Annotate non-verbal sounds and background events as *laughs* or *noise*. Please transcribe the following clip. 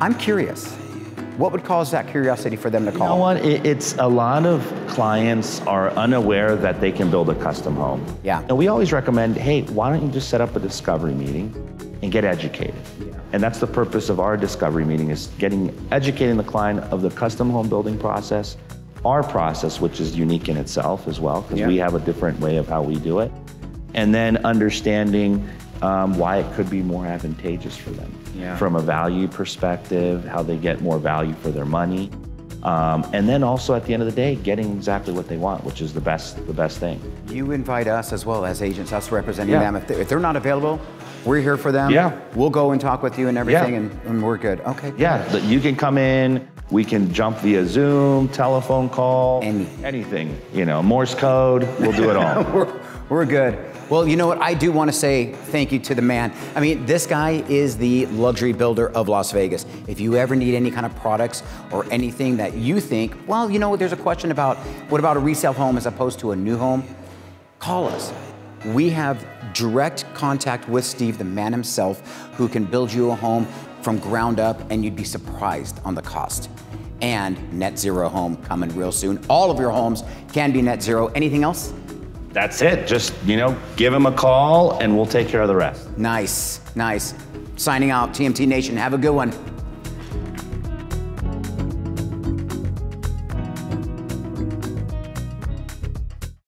I'm curious. What would cause that curiosity for them to call? You know what? It, it's a lot of clients are unaware that they can build a custom home. Yeah. And we always recommend, hey, why don't you just set up a discovery meeting and get educated? Yeah. And that's the purpose of our discovery meeting is getting educating the client of the custom home building process, our process, which is unique in itself as well, because yeah. we have a different way of how we do it, and then understanding um, why it could be more advantageous for them yeah. from a value perspective, how they get more value for their money. Um, and then also at the end of the day, getting exactly what they want, which is the best, the best thing. You invite us as well as agents, us representing yeah. them. If they're, if they're, not available, we're here for them. Yeah. We'll go and talk with you and everything, yeah. and, and, we're good. Okay. Yeah. You can come in. We can jump via Zoom, telephone call, Any. anything. You know, Morse code. We'll do it all. *laughs* we're, we're good. Well, you know what? I do want to say thank you to the man. I mean, this guy is the luxury builder of Las Vegas. If you ever need any kind of products or anything that you think, well, you know, what there's a question about what about a resale home as opposed to a new home? Call us. We have direct contact with Steve, the man himself, who can build you a home from ground up and you'd be surprised on the cost. And net zero home coming real soon. All of your homes can be net zero. Anything else? that's it. Just, you know, give him a call and we'll take care of the rest. Nice, nice. Signing out, TMT Nation. Have a good one.